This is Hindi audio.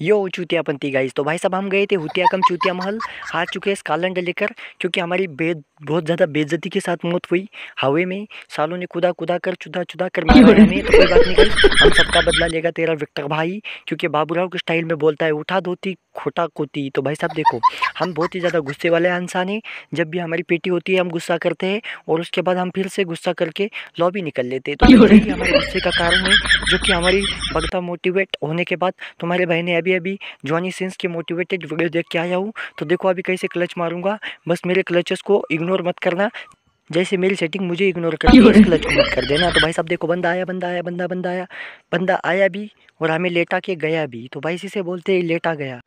यो चूतियापंती गाइस। तो भाई साहब हम गए थे हुतिया कम चूतिया महल। आ चुके हैं स्कालंड लेकर क्योंकि हमारी बेद बहुत ज़्यादा बेइज्जती के साथ मौत हुई हवे में। सालों ने कुदा कुदा कर चुदा चुदा कर मारा हमें तो कोई बात नहीं हम सबका बदला लेगा तेरा विक्टर भाई क्योंकि बाबूराव के स्टाइल में बोलता है उठा धोती खोटा कोती। तो भाई साहब देखो हम बहुत ही ज़्यादा गुस्से वाले इंसान हैं। जब भी हमारी पेटी होती है हम गुस्सा करते हैं और उसके बाद हम फिर से गुस्सा करके लॉबी निकल लेते हैं। तो यही हमारे गुस्से का कारण है जो कि हमारी बगता मोटिवेट होने के बाद तुम्हारे भाई ने अभी अभी जॉनी सिंस के मोटिवेटेड वीडियो देख के आया हूँ। तो देखो अभी कैसे क्लच मारूँगा। बस मेरे क्लचेस को इग्नोर मत करना। जैसे मेरी सेटिंग मुझे इग्नोर कर क्लच को मत कर देना। तो भाई साहब देखो बंदा आया बंदा आया बंदा बंदा आया बंदा आया भी और हमें लेटा के गया भी। तो भाई इसी से बोलते हैं लेटा गया।